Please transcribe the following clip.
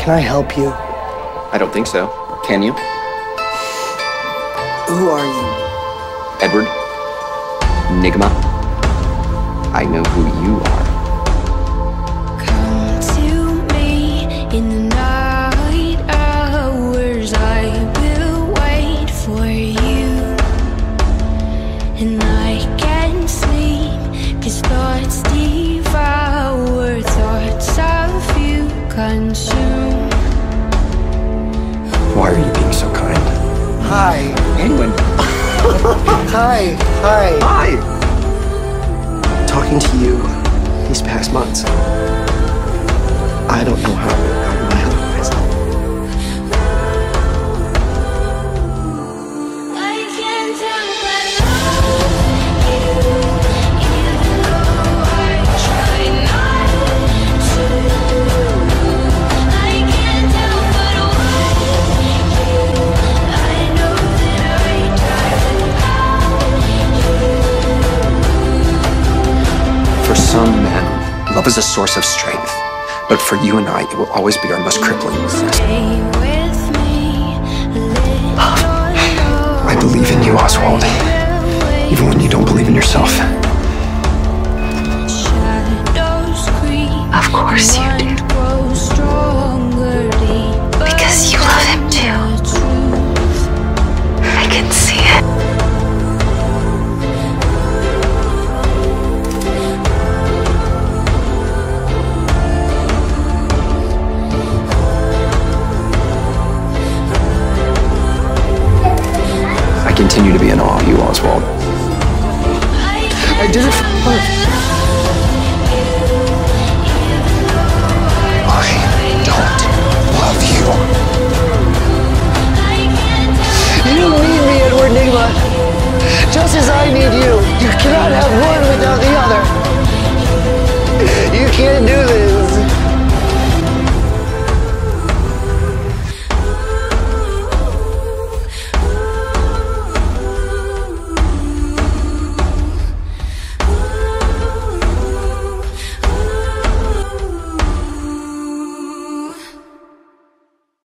Can I help you? I don't think so. Can you? Who are you? Edward? Nygma? I know who you are. Come to me in the night hours. I will wait for you. And I can't sleep, cause thoughts devour, thoughts of you consume. Why are you being so kind? Hi. Anyone? Hi. Hi. Hi! Talking to you these past months. I don't know how, some men, love is a source of strength. But for you and I, it will always be our most crippling weakness. Stay with me, I believe in you, Oswald. Even when you don't believe in yourself. Continue to be in awe of you, Oswald. I did it for.